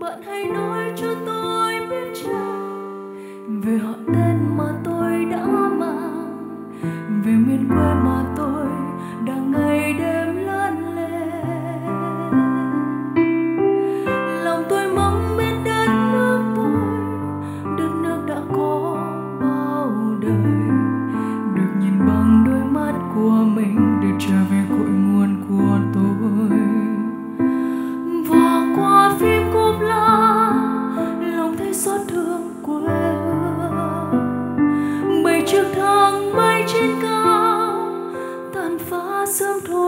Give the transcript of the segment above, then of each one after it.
bạn hay nói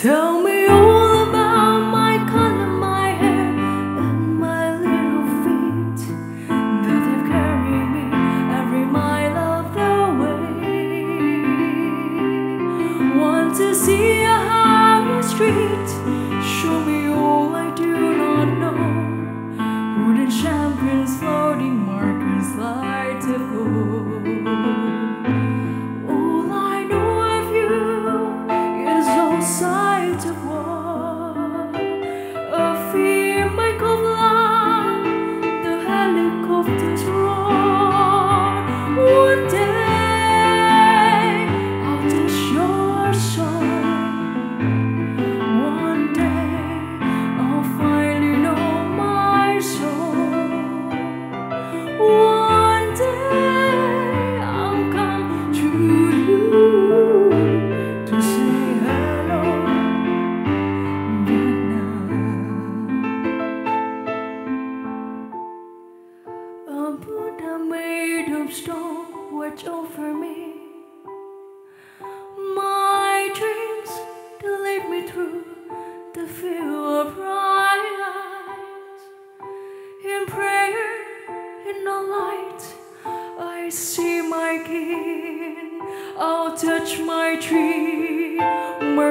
Tell me all about my color, my hair, and my little feet that have carried me every mile of the way. Want to see a higher street? Don't watch over me. My dreams to lead me through the field of rise. In prayer, in the light, I see my king. I'll touch my dream, my